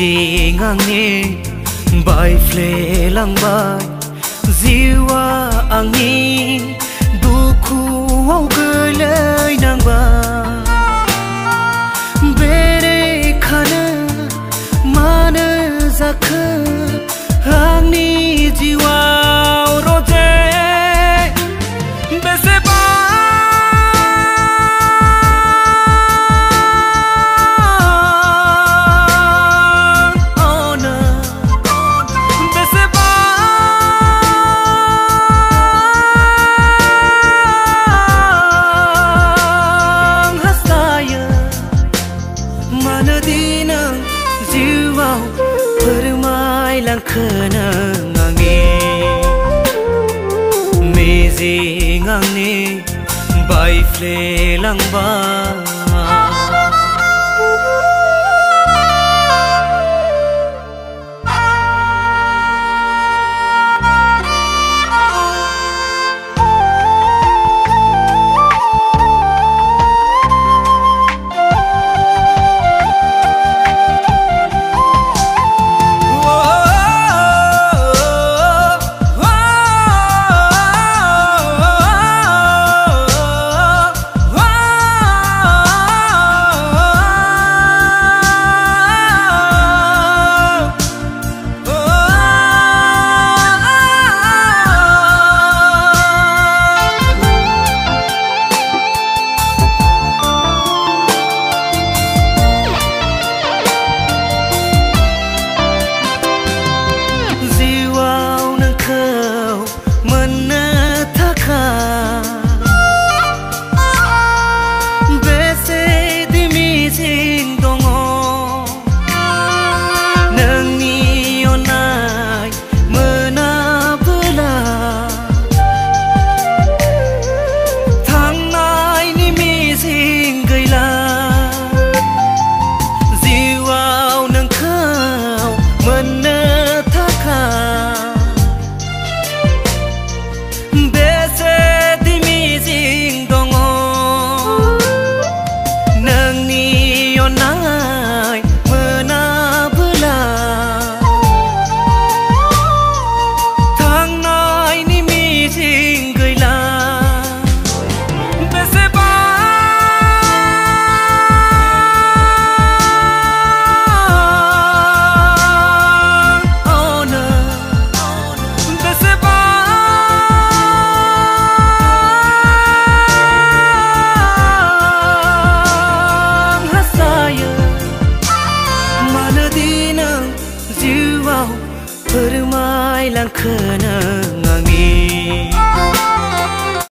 gì ngang ni bay phle lang bay ziwa anh ni du khu khana ngangi mezi ngangni bai fle langba Bermain langkah nangis